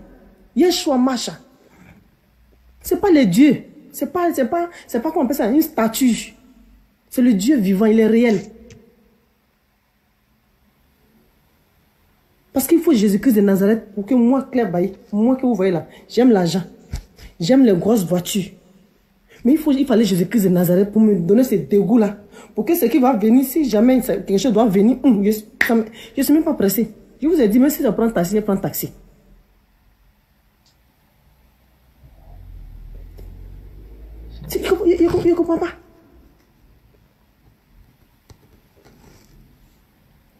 Yeshua Masha. C'est pas le Dieu. C'est pas, c'est pas, c'est pas qu'on appelle ça une statue. C'est le Dieu vivant, il est réel. Parce qu'il faut Jésus-Christ de Nazareth pour que moi, Claire Bailly, moi que vous voyez là, j'aime l'argent. J'aime les grosses voitures. Mais il, faut, il fallait Jésus-Christ de Nazareth pour me donner ce dégoût là. Pour que ce qui va venir, si jamais ça- quelque chose doit venir, hum, je ne suis même pas pressé. Je vous ai dit, même si je prends taxi, je prends taxi. C'est- Je ne comprends pas.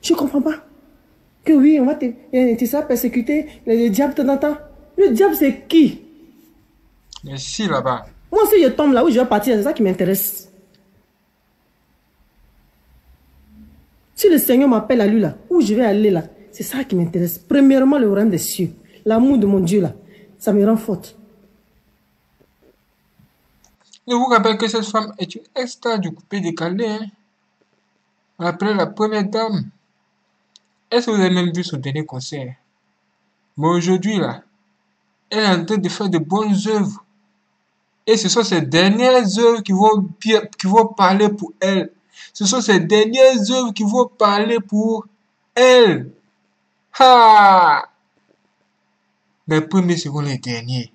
Je ne comprends pas. Que oui, on va te, eh, tu seras persécuté, le, le diable te t'entend. Le diable, c'est qui? Si là-bas. Moi, si je tombe là où je vais partir, c'est ça qui m'intéresse. Si le Seigneur m'appelle à lui là, où je vais aller là, c'est ça qui m'intéresse. Premièrement, le royaume des cieux. L'amour de mon Dieu là, ça me rend forte. Je vous rappelle que cette femme est une extra du coupé décalé. Hein. L'appelait la première dame. Est-ce que vous avez même vu son dernier concert? Mais aujourd'hui, là, elle est en train de faire de bonnes œuvres. Et ce sont ces dernières œuvres qui vont, qui vont parler pour elle. Ce sont ces dernières œuvres qui vont parler pour elle. Ha! Les premiers seront les derniers.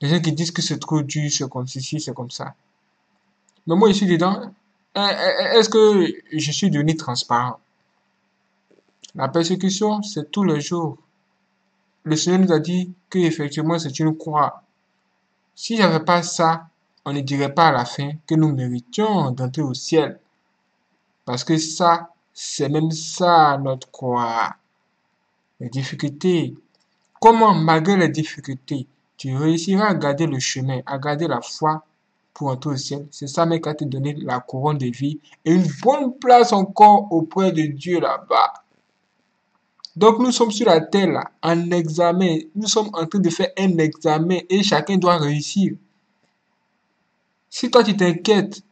Les gens qui disent que c'est trop dur, c'est comme ceci, c'est comme ça. Mais moi, je suis dedans. Est-ce que je suis devenu transparent? La persécution, c'est tous les jours. le Seigneur nous a dit que effectivement c'est une croix. Si j'avais pas ça, on ne dirait pas à la fin que nous méritions d'entrer au ciel. Parce que ça, c'est même ça notre croix. Les difficultés. Comment, malgré les difficultés, tu réussiras à garder le chemin, à garder la foi pour entrer au ciel? C'est ça même qui a te donné la couronne de vie et une bonne place encore auprès de Dieu là-bas. Donc nous sommes sur la terre là, en examen. Nous sommes en train de faire un examen et chacun doit réussir. Si toi tu t'inquiètes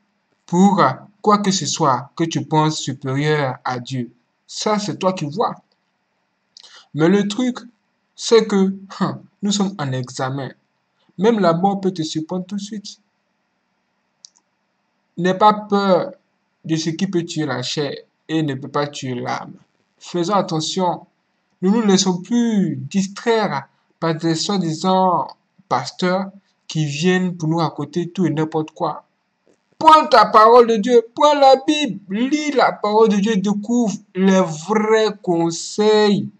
pour quoi que ce soit que tu penses supérieur à Dieu, ça c'est toi qui vois. Mais le truc, c'est que hein, nous sommes en examen. Même la mort peut te surprendre tout de suite. N'aie pas peur de ce qui peut tuer la chair et ne peut pas tuer l'âme. Faisons attention. Ne nous laissons plus distraire par des soi-disant pasteurs qui viennent pour nous raconter tout et n'importe quoi. Prends ta parole de Dieu, prends la Bible, lis la parole de Dieu, découvre les vrais conseils.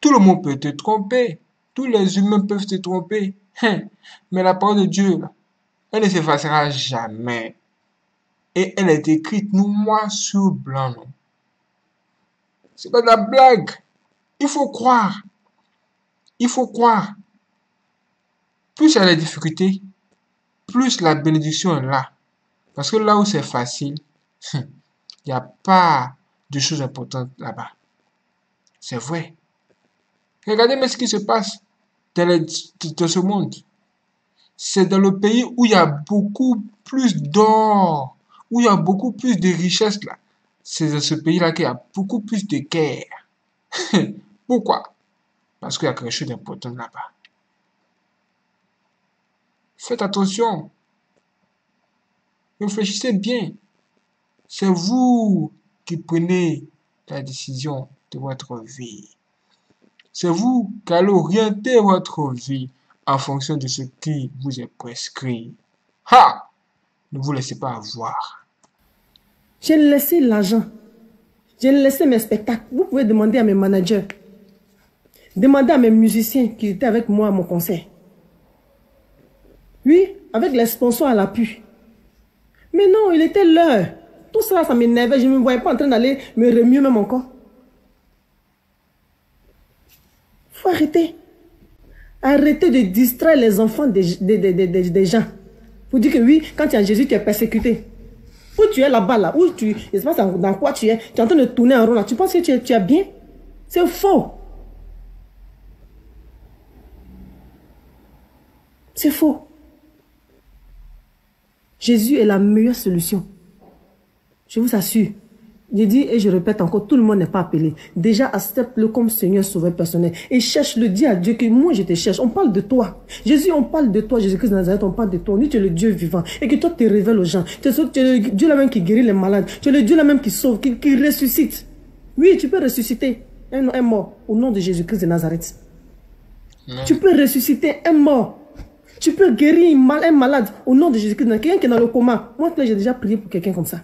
Tout le monde peut te tromper, tous les humains peuvent te tromper, hein. mais la parole de Dieu, elle ne s'effacera jamais. Et elle est écrite noir sur blanc. C'est pas de la blague. Il faut croire. Il faut croire. Plus il y a des difficultés, plus la bénédiction est là. Parce que là où c'est facile, il n'y a pas de choses importantes là-bas. C'est vrai. Regardez mais ce qui se passe dans ce monde. C'est dans le pays où il y a beaucoup plus d'or, où il y a beaucoup plus de richesses là. C'est dans ce pays-là qu'il y a beaucoup plus de guerres. Pourquoi? Parce qu'il y a quelque chose d'important là-bas. Faites attention. Réfléchissez bien. C'est vous qui prenez la décision de votre vie. C'est vous qui allez orienter votre vie en fonction de ce qui vous est prescrit. Ha! Ne vous laissez pas avoir. J'ai laissé l'argent. J'ai laissé mes spectacles. Vous pouvez demander à mes managers. Demandez à mes musiciens qui étaient avec moi à mon concert. Oui, avec les sponsors à l'appui. Mais non, il était l'heure. Tout ça, ça m'énervait. Je ne me voyais pas en train d'aller me remuer même encore. faut arrêter. Arrêtez de distraire les enfants des, des, des, des- des- gens. Vous dites que oui, quand tu es en Jésus, tu es persécuté. Où tu es là-bas, là, où tu, je sais pas dans quoi tu es, tu es en train de tourner en rond là, tu penses que tu es, tu es bien? C'est faux. C'est faux. Jésus est la meilleure solution. Je vous assure. Je dis et je répète encore, tout le monde n'est pas appelé. Déjà, accepte-le comme Seigneur Sauveur personnel. Et cherche-le, dis à Dieu que moi je te cherche. On parle de toi. Jésus, on parle de toi. Jésus-Christ de Nazareth, on parle de toi. Lui, tu es le Dieu vivant. Et que toi te révèles aux gens. Tu es, tu es le Dieu là même qui guérit les malades. Tu es le Dieu là même qui sauve, qui, qui ressuscite. Oui, tu peux ressusciter un, un mort au nom de Jésus-Christ de Nazareth. Tu peux ressusciter un mort. Tu peux guérir un mal- un malade au nom de Jésus-Christ. Quelqu'un qui est dans le coma. Moi, j'ai déjà prié pour quelqu'un comme ça.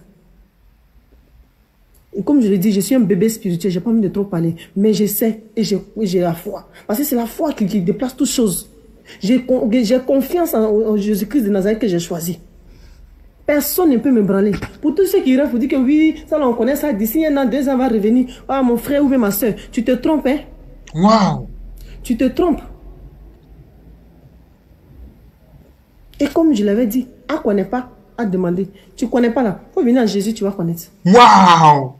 Et comme je l'ai dit, je suis un bébé spirituel, j'ai pas envie de trop parler, mais je sais et j'ai la foi. Parce que c'est la foi qui, qui déplace toutes choses. J'ai con- j'ai confiance en, en Jésus-Christ de Nazareth que j'ai choisi. Personne ne peut me branler. Pour tous ceux qui rêvent, vous dites que oui, ça là, on connaît ça, d'ici un an, deux ans, on va revenir. Ah, mon frère ou ma soeur, tu te trompes, hein? Waouh! Tu te trompes. Et comme je l'avais dit, à connaît pas, à demander. Tu connais pas là, faut venir à Jésus, tu vas connaître. Waouh!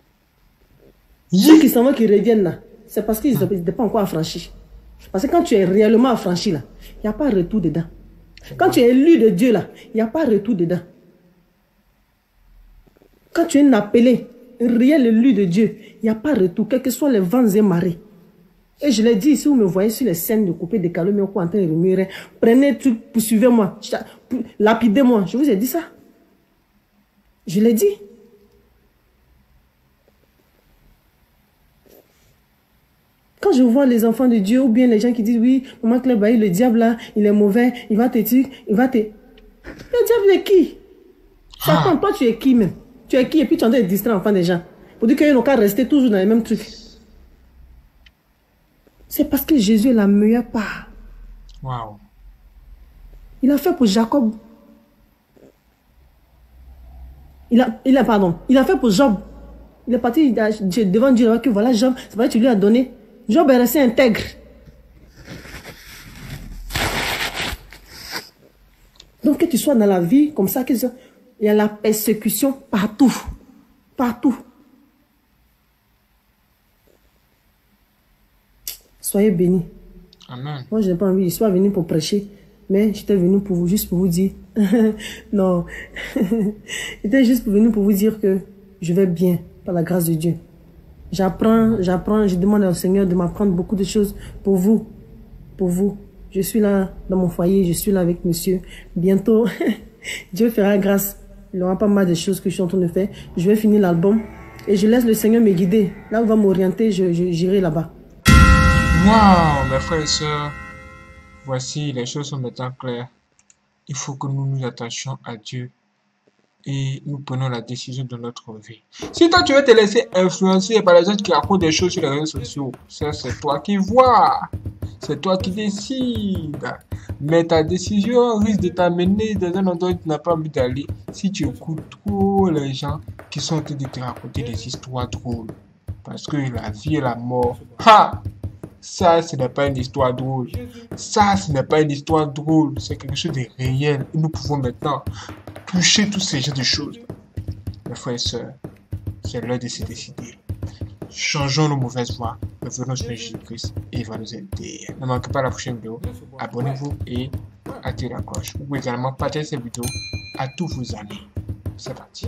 Ceux qui s'en vont, qui reviennent là, c'est parce qu'ils n'étaient pas encore affranchis. Parce que quand tu es réellement affranchi là, il n'y a pas retour dedans. Quand tu es élu de Dieu là, il n'y a pas retour dedans. Quand tu es un appelé, un réel élu de Dieu, il n'y a pas retour, quels que soient les vents et marées. Et je l'ai dit, si vous me voyez sur les scènes de couper des calots, mais en train de remuer, prenez un truc, poursuivez-moi, lapidez-moi. Je vous ai dit ça. Je l'ai dit. Quand je vois les enfants de Dieu ou bien les gens qui disent oui, maman Bailly, le diable là, il est mauvais, il va te tuer, il va te. Le diable est qui? Satan, toi tu es qui même? Tu es qui? Et puis tu es en train de distraire l'enfant des gens. Pour dire qu'ils n'ont qu'à rester toujours dans les mêmes trucs. C'est parce que Jésus est la meilleure part. Waouh. Il a fait pour Jacob. Il a, il a, pardon, il a fait pour Job. Il est parti il a- devant Dieu que voilà, Job, c'est vrai, tu lui as donné. Job est resté intègre. Donc que tu sois dans la vie comme ça, que ça- il y a la persécution partout. Partout. Soyez bénis. Amen. Moi, je n'ai pas envie, je suis pas venu pour prêcher, mais j'étais venu pour vous, juste pour vous dire. non. j'étais juste pour venir pour vous dire que je vais bien, par la grâce de Dieu. J'apprends, j'apprends, je demande au Seigneur de m'apprendre beaucoup de choses pour vous. Pour vous. Je suis là dans mon foyer, je suis là avec monsieur. Bientôt, Dieu fera grâce. Il aura pas mal de choses que je suis en train de faire. Je vais finir l'album et je laisse le Seigneur me guider. Là où il va m'orienter, je, je- j'irai là-bas. Waouh, mes frères et sœurs, voici les choses sont maintenant claires. Il faut que nous nous attachions à Dieu et nous prenons la décision de notre vie. Si toi tu veux te laisser influencer par les gens qui racontent des choses sur les réseaux sociaux, ça c'est toi qui vois, c'est toi qui décides. Mais ta décision risque de t'amener dans un endroit où tu n'as pas envie d'aller si tu écoutes trop les gens qui sont en train de te raconter des histoires drôles. Parce que la vie et la mort, ha! Ça, ce n'est pas une histoire drôle. Ça, ce n'est pas une histoire drôle. C'est quelque chose de réel. Et nous pouvons maintenant toucher tous ces genres de choses. Mes frères et sœurs, c'est l'heure de se décider. Changeons nos mauvaises voies. Revenons sur Jésus-Christ et il va nous aider. Ne manquez pas la prochaine vidéo. Abonnez-vous et activez la cloche. Vous pouvez également partager cette vidéo à tous vos amis. C'est parti.